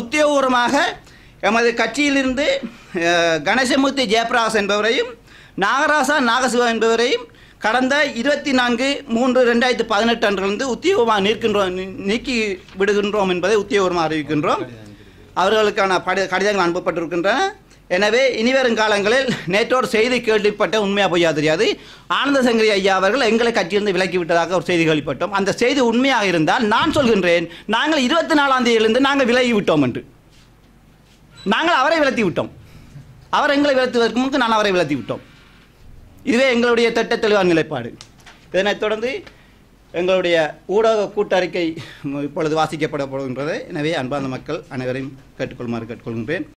உத்தியோகபூர்வமாக எமது கட்சியிலிருந்து கணேசமூர்த்தி ஜெயபிரகாஷ் என்பவரையும் நாகராசா நாகசிவா என்பவரையும் கடந்த இருபத்தி நான்கு மூன்று ரெண்டாயிரத்தி பதினெட்டு அன்றிலிருந்து உத்தியோகமாக நிற்கின்றோம் நீக்கி விடுகின்றோம் என்பதை உத்தியோகமாக அறிவிக்கின்றோம். அவர்களுக்கான படி கடிதங்கள் அனுப்பப்பட்டிருக்கின்றன. எனவே இனிவரும் காலங்களில் நேற்றோர் செய்தி கேள்விப்பட்ட உண்மையாக பொய்யா தெரியாது. ஆனந்த சங்கரி ஐயா அவர்கள் எங்களை கட்சியிலிருந்து விலக்கி விட்டதாக ஒரு செய்தி கேள்விப்பட்டோம். அந்த செய்தி உண்மையாக இருந்தால் நான் சொல்கின்றேன் நாங்கள் இருபத்தி நாலாம் தேதியிலிருந்து நாங்கள் விலகி விட்டோம் என்று. நாங்கள் அவரை விலத்தி விட்டோம். அவர் எங்களை விலத்துவதற்கு முன்பு நான் அவரை விலத்தி விட்டோம். இதுவே எங்களுடைய திட்ட தெளிவான நிலைப்பாடு. இதனைத் தொடர்ந்து எங்களுடைய ஊடக கூட்டறிக்கை இப்பொழுது வாசிக்கப்பட போகின்றது. எனவே அன்பார்ந்த மக்கள் அனைவரையும் கேட்டுக்கொள்ளுமாறு கேட்டுக்கொள்கின்றேன்.